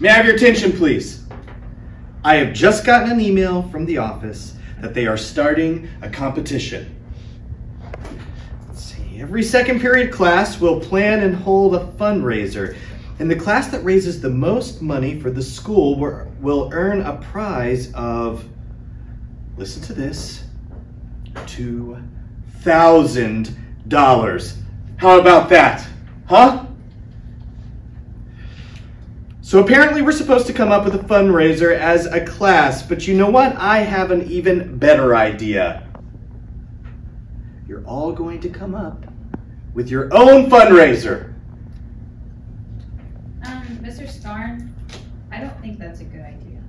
May I have your attention, please? I have just gotten an email from the office that they are starting a competition. Let's see. Every second period class will plan and hold a fundraiser. And the class that raises the most money for the school will, earn a prize of, listen to this, $2,000. How about that? Huh? So apparently we're supposed to come up with a fundraiser as a class, but you know what? I have an even better idea. You're all going to come up with your own fundraiser. Um, Mr. Scarn, I don't think that's a good idea.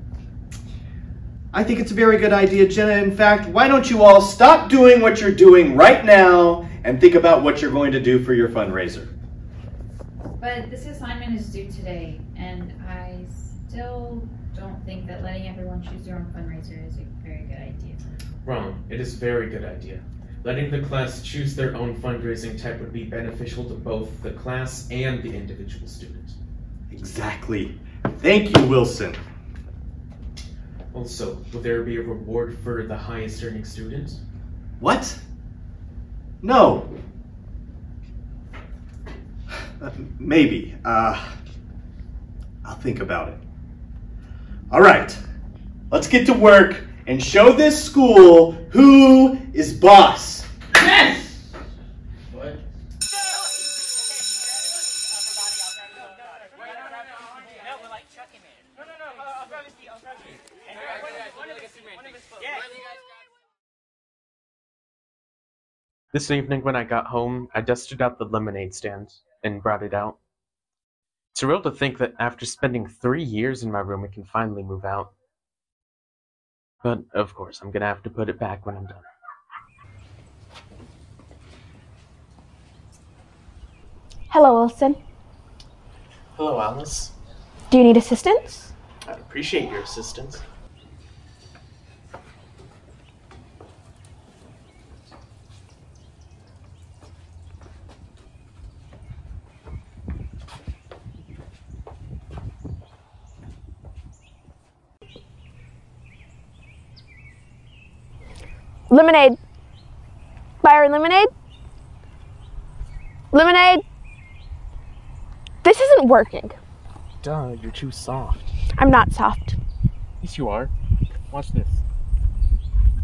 I think it's a very good idea, Jenna. In fact, why don't you all stop doing what you're doing right now and think about what you're going to do for your fundraiser? But this assignment is due today, and I still don't think that letting everyone choose their own fundraiser is a very good idea. Wrong. It is a very good idea. Letting the class choose their own fundraising type would be beneficial to both the class and the individual student. Exactly. Thank you, Wilson. Also, will there be a reward for the highest earning student? What? No. Uh, maybe. Uh, I'll think about it. All right. Let's get to work and show this school who is boss. Yes! What? This evening when I got home, I dusted out the lemonade stand and brought it out. It's surreal to think that after spending three years in my room, we can finally move out. But, of course, I'm gonna have to put it back when I'm done. Hello, Wilson. Hello, Alice. Do you need assistance? I'd appreciate your assistance. Lemonade. Byron, lemonade? Lemonade? This isn't working. Duh, you're too soft. I'm not soft. Yes, you are. Watch this.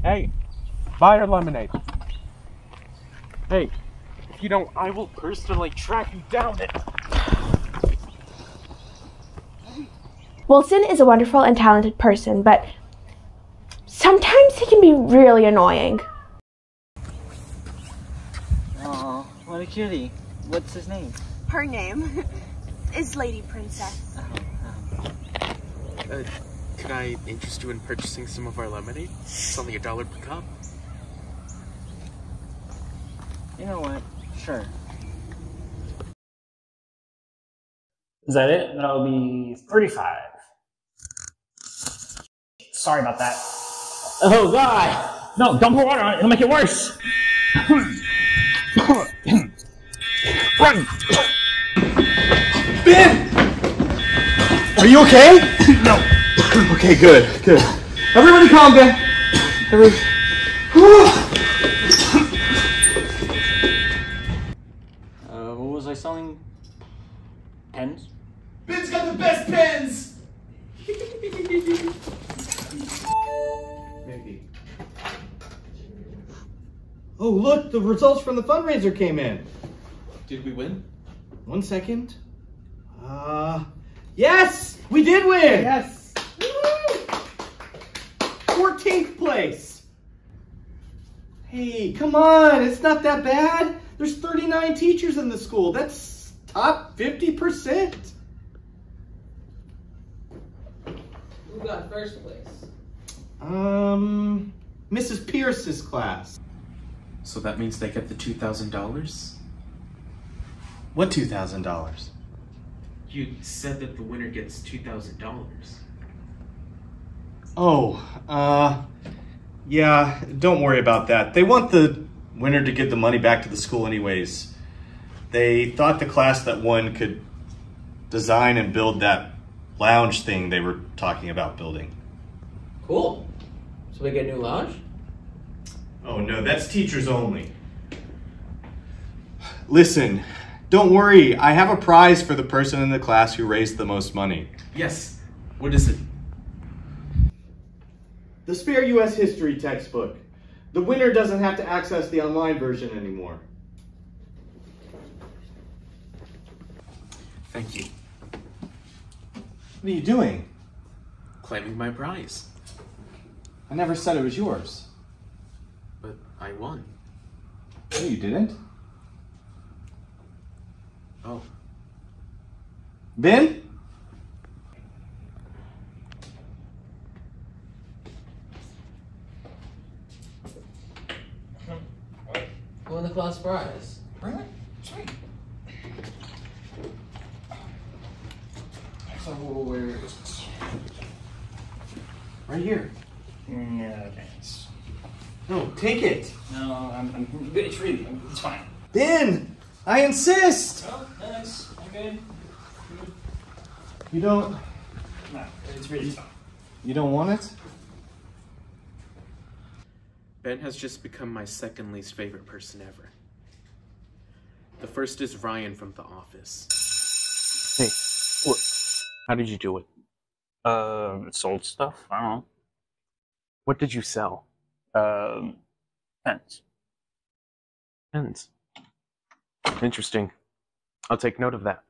Hey, buy our lemonade. Hey, if you don't, I will personally track you down it. Wilson is a wonderful and talented person, but sometimes he can be really annoying. Aw, what a cutie. What's his name? Her name is Lady Princess. Uh, could I interest you in purchasing some of our lemonade? It's only a dollar per cup. You know what? Sure. Is that it? That'll be 35. Sorry about that. Oh, God! No, don't pour water on it. It'll make it worse. Run! Ben! Are you okay? No. Okay, good, good. Everybody calm down. Everybody. Uh, what was I selling? Pens? Ben's got the best pens! Maybe. Oh, look, the results from the fundraiser came in. Did we win? One second. Uh, yes, we did win. Yes! 14th place. Hey, come on, it's not that bad. There's 39 teachers in the school. That's top 50%. Who got first place? Um, Mrs. Pierce's class. So that means they get the $2,000? What $2,000? You said that the winner gets $2,000. Oh, uh, yeah, don't worry about that. They want the winner to give the money back to the school anyways. They thought the class that won could design and build that lounge thing they were talking about building. Cool. So we get a new lounge? Oh no, that's teachers only. Listen, don't worry. I have a prize for the person in the class who raised the most money. Yes. What is it? The spare US history textbook. The winner doesn't have to access the online version anymore. Thank you. What are you doing? Claiming my prize. I never said it was yours. But I won. No, you didn't. Oh. Ben? Who won the class prize? Really? Sweet. So where is this? Right here. No, thanks. No, take it. No, I'm, I'm good. It's really, it's fine. Ben! I insist! Oh, thanks. I'm good. You don't No, it's really fine. you don't want it? Ben has just become my second least favorite person ever. The first is Ryan from The Office. Hey, what? How did you do it? Uh, sold stuff. I don't What did you sell? Um, pens. Pens. Interesting. I'll take note of that.